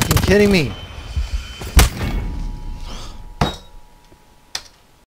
fucking kidding me?